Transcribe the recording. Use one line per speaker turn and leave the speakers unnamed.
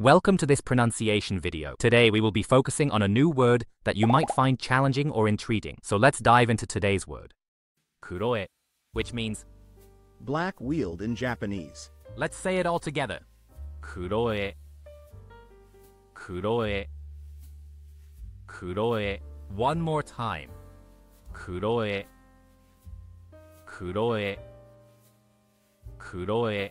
Welcome to this pronunciation video. Today we will be focusing on a new word that you might find challenging or intriguing. So let's dive into today's word. Kuroe, which means,
Black wheeled in Japanese.
let's say it all together. Kuroe. Kuroe. Kuroe. One more time. Kuroe. Kuroe. Kuroe.